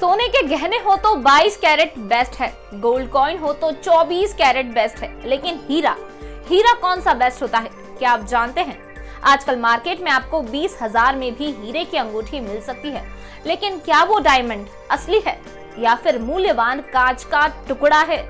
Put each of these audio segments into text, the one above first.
सोने के गहने हो तो 22 कैरेट बेस्ट है, गोल्ड कॉइन हो तो 24 कैरेट बेस्ट है। लेकिन हीरा हीरा कौन सा बेस्ट होता है? क्या आप जानते हैं? आजकल मार्केट में आपको बीस हज़ार में भी हीरे की अंगूठी मिल सकती है। लेकिन क्या वो डायमंड असली है या फिर मूल्यवान कांच का टुकड़ा है?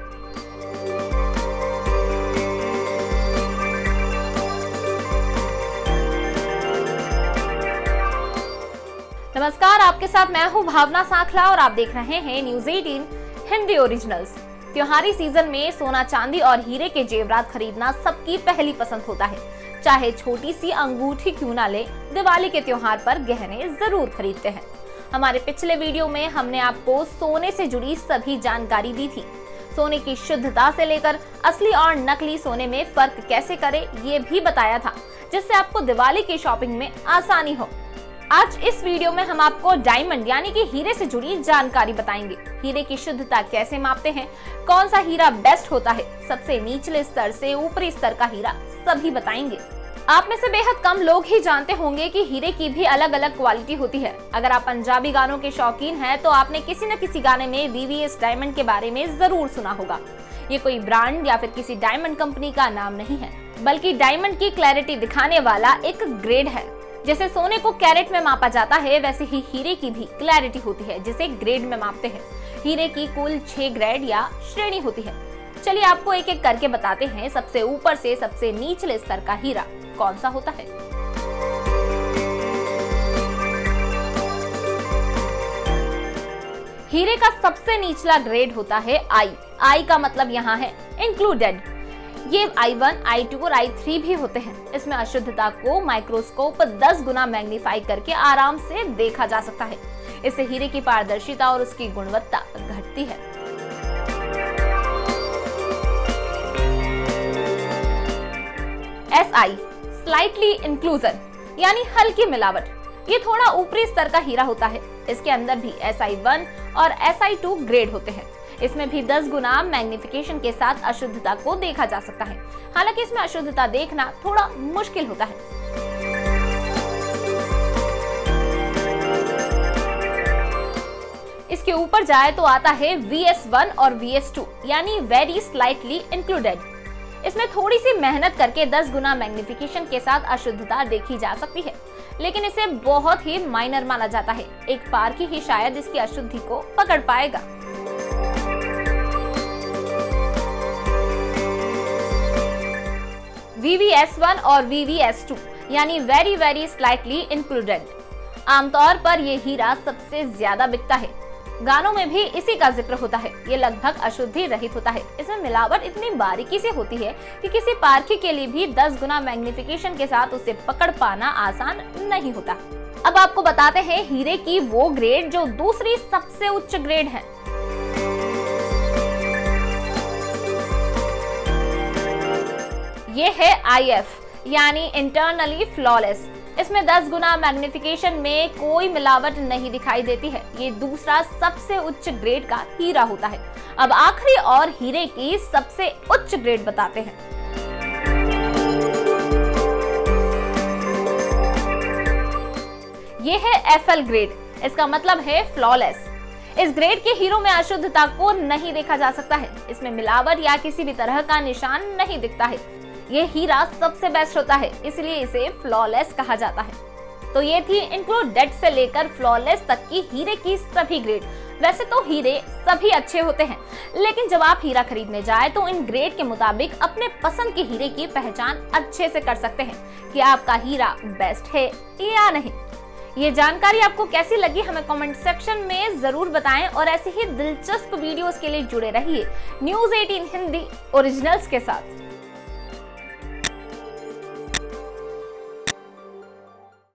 नमस्कार, आपके साथ मैं हूँ भावना साखला और आप देख रहे हैं न्यूज़ 18 हिंदी ओरिजिनल्स त्योहारी सीज़न में सोना चांदी और हीरे के जेवरात खरीदना सबकी पहली पसंद होता है। चाहे छोटी सी अंगूठी क्यों ना ले, दिवाली के त्योहार पर गहने ज़रूर खरीदते हैं। हमारे पिछले वीडियो में हमने आपको सोने से जुड़ी सभी जानकारी दी थी। सोने की शुद्धता से लेकर असली और नकली सोने में फ़र्क कैसे करें, ये भी बताया था, जिससे आपको दिवाली की शॉपिंग में आसानी हो। आज इस वीडियो में हम आपको डायमंड, यानी कि हीरे से जुड़ी जानकारी बताएँगे। हीरे की शुद्धता कैसे मापते हैं? कौन सा हीरा बेस्ट होता है? सबसे निचले स्तर से ऊपरी स्तर का हीरा सभी बताएँगे। आप में से बेहद कम लोग ही जानते होंगे कि हीरे की भी अलग अलग क्वालिटी होती है। अगर आप पंजाबी गानों के शौकीन हैं तो आपने किसी न किसी गाने में वीवीएस डायमंड के बारे में ज़रूर सुना होगा। ये कोई ब्रांड या फिर किसी डायमंड कंपनी का नाम नहीं है, बल्कि डायमंड की क्लैरिटी दिखाने वाला एक ग्रेड है। जैसे सोने को कैरेट में मापा जाता है, वैसे ही हीरे की भी क्लैरिटी होती है, जिसे ग्रेड में मापते हैं। हीरे की कुल छह ग्रेड या श्रेणी होती है। चलिए आपको एक एक करके बताते हैं सबसे ऊपर से सबसे निचले स्तर का हीरा कौन सा होता है। हीरे का सबसे निचला ग्रेड होता है आई आई का मतलब यहाँ है इंक्लूडेड ये I1, I2 और I3 भी होते हैं। इसमें अशुद्धता को माइक्रोस्कोप 10 गुना मैग्नीफाई करके आराम से देखा जा सकता है। इससे हीरे की पारदर्शिता और उसकी गुणवत्ता घटती है। आई स्लाइटली इंक्लूजन यानी हल्की मिलावट। ये थोड़ा ऊपरी स्तर का हीरा होता है। इसके अंदर भी एस वन और एस टू ग्रेड होते हैं। इसमें भी 10 गुना मैग्निफिकेशन के साथ अशुद्धता को देखा जा सकता है। हालाँकि इसमें अशुद्धता देखना थोड़ा मुश्किल होता है। इसके ऊपर जाए तो आता है VS1 और VS2 यानी वेरी स्लाइटली इंक्लूडेड इसमें थोड़ी सी मेहनत करके 10 गुना मैग्निफिकेशन के साथ अशुद्धता देखी जा सकती है। लेकिन इसे बहुत ही माइनर माना जाता है। एक पारखी ही शायद इसकी अशुद्धि को पकड़ पाएगा। VVS1 और VVS2 यानी वेरी वेरी स्लाइटली इंक्लूडेड आमतौर पर ये हीरा सबसे ज़्यादा बिकता है। गानों में भी इसी का ज़िक्र होता है। ये लगभग अशुद्धि रहित होता है। इसमें मिलावट इतनी बारीकी से होती है कि किसी पारखी के लिए भी 10 गुना मैग्निफिकेशन के साथ उसे पकड़ पाना आसान नहीं होता। अब आपको बताते हैं हीरे की वो ग्रेड जो दूसरी सबसे उच्च ग्रेड है। ये है IF यानी इंटरनली फ्लॉलेस इसमें 10 गुना मैग्निफिकेशन में कोई मिलावट नहीं दिखाई देती है। ये दूसरा सबसे उच्च ग्रेड का हीरा होता है। अब आखिरी और हीरे की सबसे उच्च ग्रेड बताते हैं। ये है एफएल ग्रेड इसका मतलब है फ्लॉलेस इस ग्रेड के हीरो में अशुद्धता को नहीं देखा जा सकता है। इसमें मिलावट या किसी भी तरह का निशान नहीं दिखता है। ये हीरा सबसे बेस्ट होता है, इसलिए इसे फ्लॉलेस कहा जाता है। तो ये थी इंक्लूडेड से लेकर फ्लॉलेस तक की हीरे की सभी ग्रेड वैसे तो हीरे सभी अच्छे होते हैं, लेकिन जब आप हीरा खरीदने जाए तो इन ग्रेड के मुताबिक अपने पसंद के हीरे की पहचान अच्छे से कर सकते हैं, कि आपका हीरा बेस्ट है या नहीं। ये जानकारी आपको कैसी लगी हमें कमेंट सेक्शन में ज़रूर बताएँ और ऐसे ही दिलचस्प वीडियोस के लिए जुड़े रहिए। न्यूज़ 18 हिंदी ओरिजिनल्स के साथ।